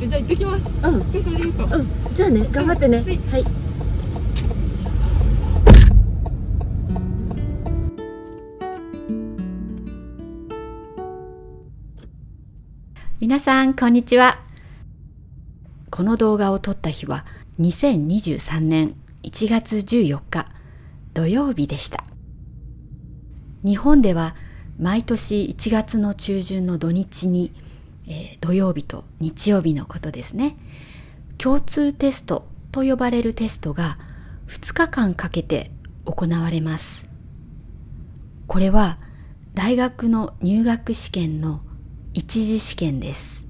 じゃあ行ってきます。うん。うん。じゃあね頑張ってね。はいはい。皆さんこんにちは。この動画を撮った日は2023年1月14日土曜日でした。日本では毎年1月の中旬の土日に、えー土曜日と日曜日のことですね。共通テストと呼ばれるテストが2日間かけて行われます。これは大学の入学試験の一次試験です。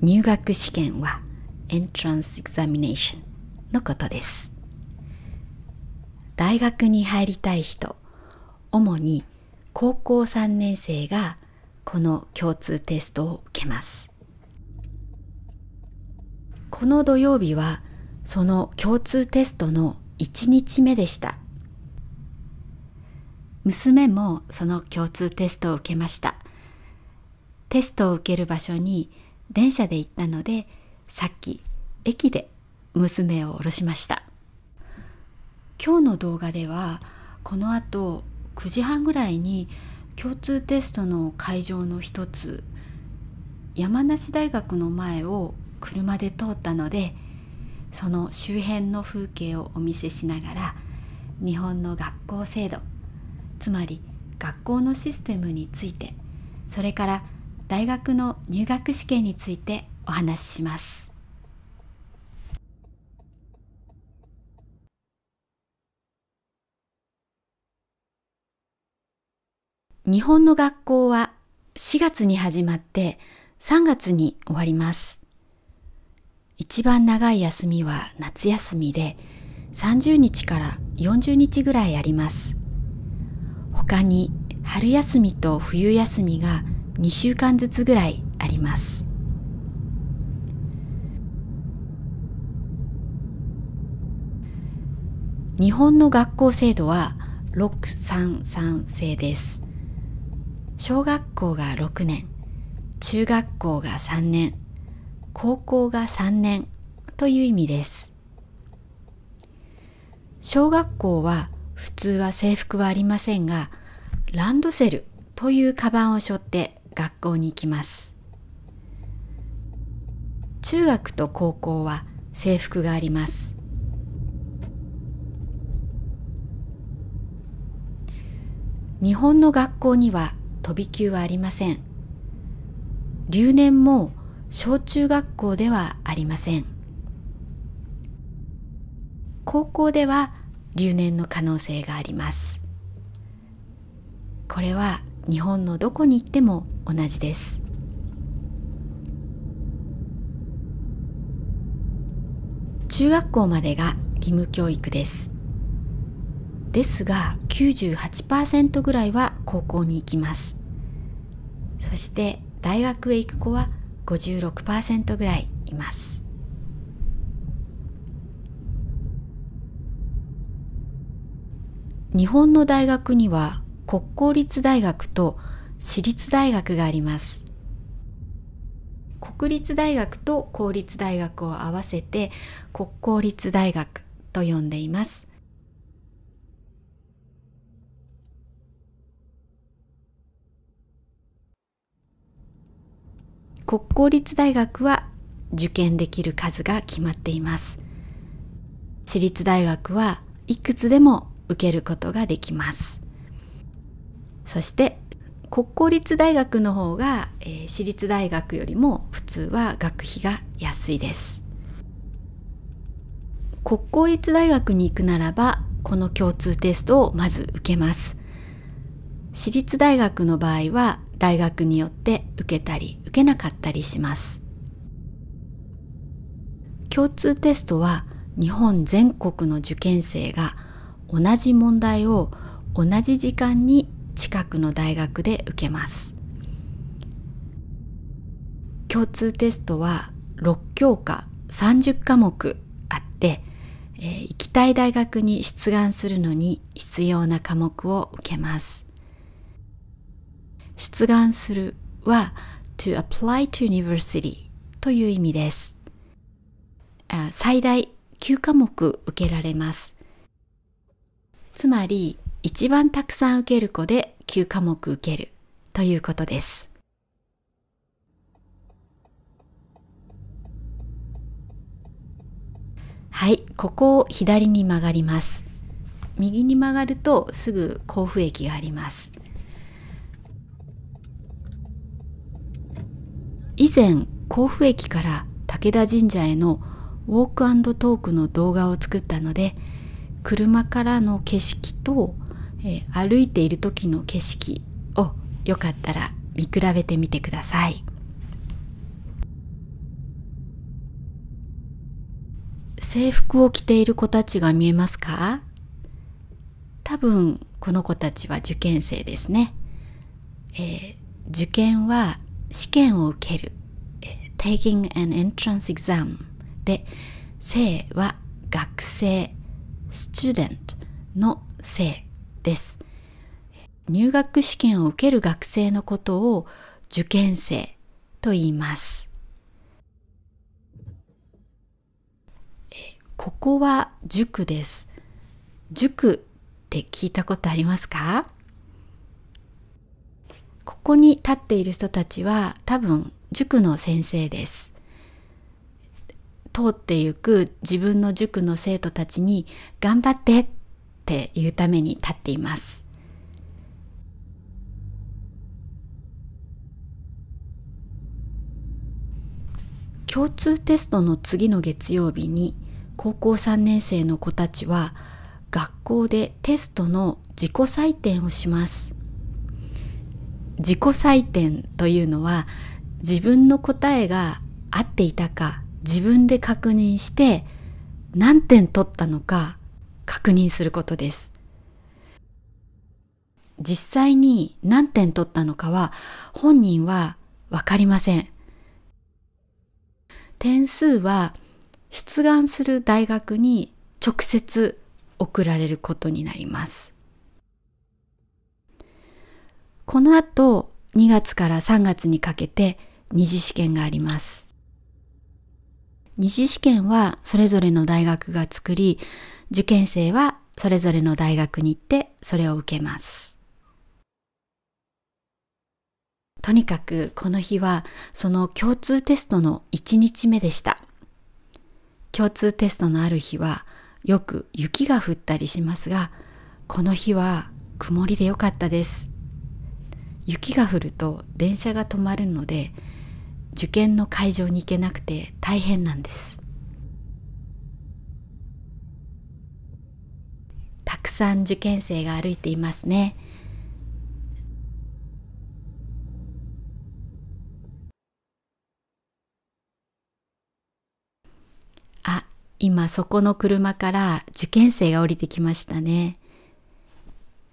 入学試験は Entrance Examination のことです。大学に入りたい人主に高校3年生がこの共通テストを受けます。この土曜日はその共通テストの1日目でした。娘もその共通テストを受けました。テストを受ける場所に電車で行ったのでさっき駅で娘を降ろしました。今日の動画ではこの後9時半ぐらいに共通テストの会場の一つ山梨大学の前を車で通ったのでその周辺の風景をお見せしながら日本の学校制度つまり学校のシステムについてそれから大学の入学試験についてお話しします。日本の学校は4月に始まって3月に終わります。一番長い休みは夏休みで30日から40日ぐらいあります。他に春休みと冬休みが2週間ずつぐらいあります。日本の学校制度は633制です。小学校が6年中学校が3年高校が3年という意味です。小学校は普通は制服はありませんがランドセルというカバンを背負って学校に行きます。中学と高校は制服があります。日本の学校には飛び級はありません。留年も小中学校ではありません。高校では留年の可能性があります。これは日本のどこに行っても同じです。中学校までが義務教育です。ですが98%ぐらいは高校に行きます。そして大学へ行く子は56%ぐらいいます。日本の大学には国公立大学と私立大学があります。国立大学と公立大学を合わせて国公立大学と呼んでいます。国公立大学は受験できる数が決まっています。私立大学はいくつでも受けることができます。そして国公立大学の方が、えー私立大学よりも普通は学費が安いです。国公立大学に行くならばこの共通テストをまず受けます。私立大学の場合は大学によって受けたり受けなかったりします。共通テストは日本全国の受験生が同じ問題を同じ時間に近くの大学で受けます。共通テストは6教科30科目あって、えー行きたい大学に出願するのに必要な科目を受けます。出願するは to apply to university という意味です。最大9科目受けられます。つまり一番たくさん受ける子で9科目受けるということです。はい、ここを左に曲がります。右に曲がるとすぐ甲府駅があります。以前甲府駅から武田神社へのウォークトークの動画を作ったので車からの景色と、えー、歩いている時の景色をよかったら見比べてみてください。制服を着ている子たちが見えますか？多分この子たちは受験生ですね、えー、受験は試験を受ける、taking an entrance exam. で生は学生 student の生です。入学試験を受ける学生のことを受験生と言います。ここは塾です。塾って聞いたことありますか？ここに立っている人たちは多分塾の先生です通ってゆく自分の塾の生徒たちに頑張ってっていうために立っています。共通テストの次の月曜日に高校3年生の子たちは学校でテストの自己採点をします。自己採点というのは自分の答えが合っていたか自分で確認して何点取ったのか確認することです。実際に何点取ったのかは本人はわかりません。点数は出願する大学に直接送られることになります。この後2月から3月にかけて二次試験があります。二次試験はそれぞれの大学が作り、受験生はそれぞれの大学に行ってそれを受けます。とにかくこの日はその共通テストの1日目でした。共通テストのある日はよく雪が降ったりしますが、この日は曇りでよかったです。雪が降ると電車が止まるので受験の会場に行けなくて大変なんです。たくさん受験生が歩いていますね。あ今そこの車から受験生が降りてきましたね。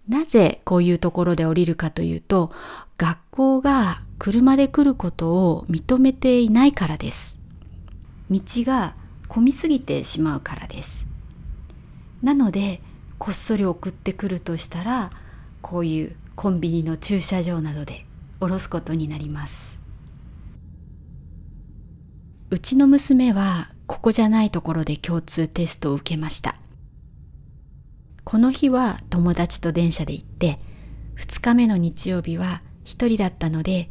なぜこういうところで降りるかというと学校が車で来ることを認めていないからです。道が混みすぎてしまうからです。なのでこっそり送ってくるとしたらこういうコンビニの駐車場などで降ろすことになります。うちの娘はここじゃないところで共通テストを受けました。この日は友達と電車で行って2日目の日曜日は1人だったので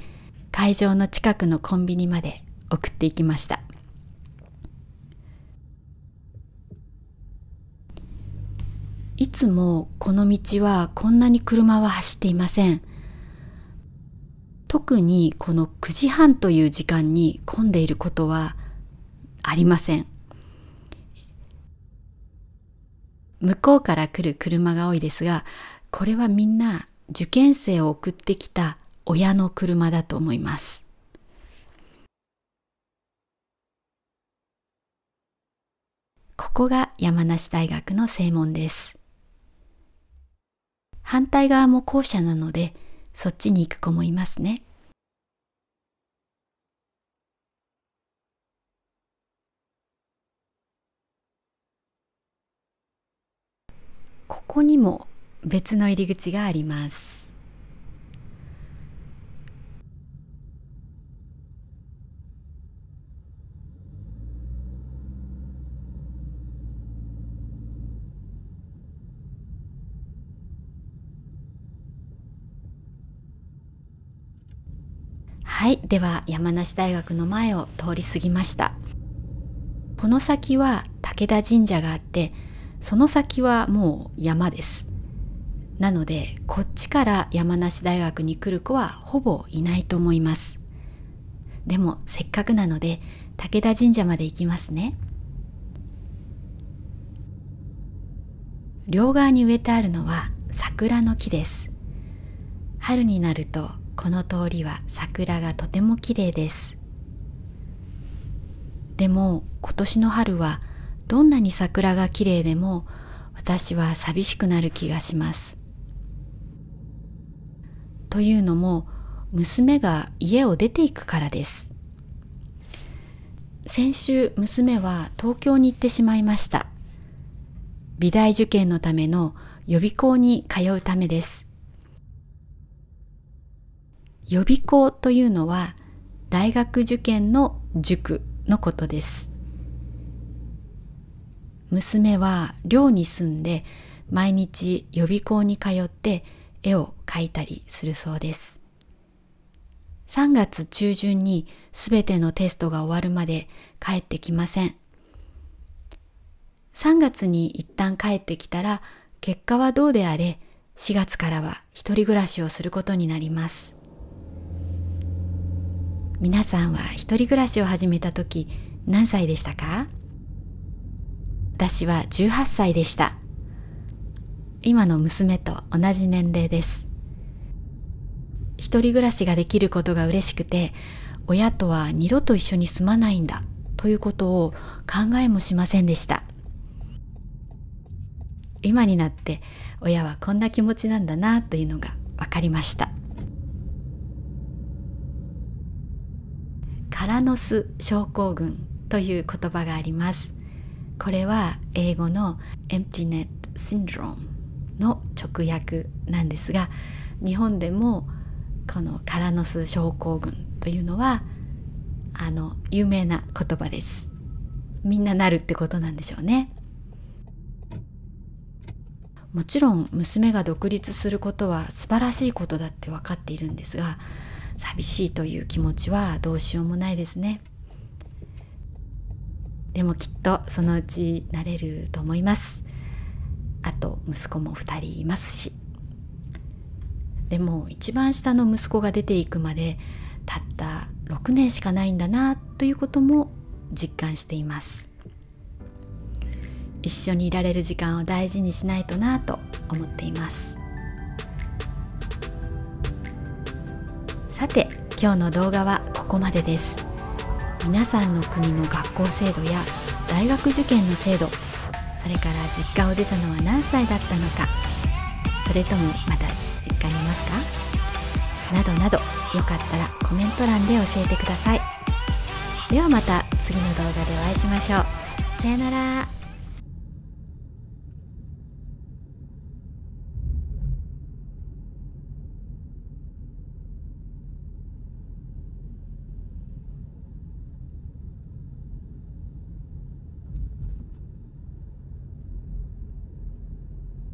会場の近くのコンビニまで送っていきました。いつもこの道はこんなに車は走っていません。特にこの9時半という時間に混んでいることはありません。向こうから来る車が多いですがこれはみんな受験生を送ってきた親の車だと思います。ここが山梨大学の正門です。反対側も校舎なのでそっちに行く子もいますね。ここにも別の入り口があります。はい。では山梨大学の前を通り過ぎました。この先は武田神社があってその先はもう山です。なのでこっちから山梨大学に来る子はほぼいないと思います。でもせっかくなので武田神社まで行きますね。両側に植えてあるのは桜の木です。春になるとこの通りは桜がとても綺麗です。でも今年の春はどんなに桜が綺麗でも私は寂しくなる気がします。というのも娘が家を出ていくからです。先週娘は東京に行ってしまいました。美大受験のための予備校に通うためです。予備校というのは大学受験の塾のことです。娘は寮に住んで毎日予備校に通って絵を描いたりするそうです。3月中旬にすべてのテストが終わるまで帰ってきません。3月に一旦帰ってきたら結果はどうであれ4月からは一人暮らしをすることになります。皆さんは一人暮らしを始めた時何歳でしたか？私は18歳でした。今の娘と同じ年齢です。一人暮らしができることが嬉しくて親とは二度と一緒に住まないんだということを考えもしませんでした。今になって親はこんな気持ちなんだなというのが分かりました。カラノス症候群という言葉があります。これは英語の Empty Net Syndrome の直訳なんですが日本でもこのカラノス症候群というのはあの有名な言葉です。みんななるってことなんでしょうね。もちろん娘が独立することは素晴らしいことだって分かっているんですが寂しいという気持ちはどうしようもないですね。でもきっとそのうちなれると思います。あと息子も2人いますし。でも一番下の息子が出ていくまでたった6年しかないんだなということも実感しています。一緒にいられる時間を大事にしないとなと思っています。さて今日の動画はここまでです。皆さんの国の学校制度や大学受験の制度それから実家を出たのは何歳だったのかそれともまた実家にいますか？などなどよかったらコメント欄で教えてください。ではまた次の動画でお会いしましょう。さよなら。